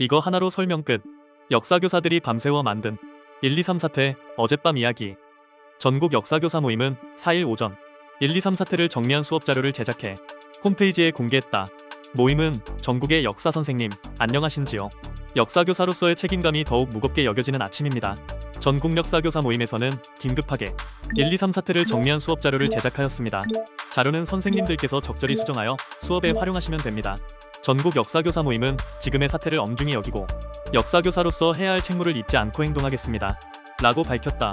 이거 하나로 설명 끝. 역사교사들이 밤새워 만든 1, 2, 3 사태 어젯밤 이야기. 전국 역사교사 모임은 4일 오전 1, 2, 3 사태를 정리한 수업 자료를 제작해 홈페이지에 공개했다. 모임은 전국의 역사 선생님 안녕하신지요. 역사교사로서의 책임감이 더욱 무겁게 여겨지는 아침입니다. 전국 역사교사 모임에서는 긴급하게 1, 2, 3 사태를 정리한 수업 자료를 제작하였습니다. 자료는 선생님들께서 적절히 수정하여 수업에 활용하시면 됩니다. 전국 역사교사 모임은 지금의 사태를 엄중히 여기고 역사교사로서 해야 할 책무를 잊지 않고 행동하겠습니다. 라고 밝혔다.